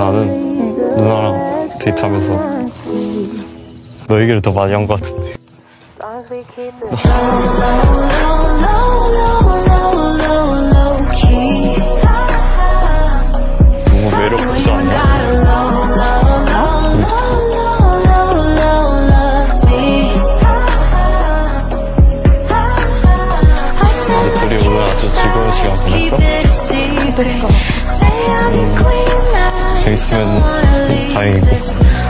나는 누나랑 데이트하면서 너 얘기를 더 많이 한 것 같은데. 너무 매력 없지 않냐? 우리 둘이 오늘 아주 즐거운 시간 보냈어? 어땠을까? 재 밌으면 다행이고.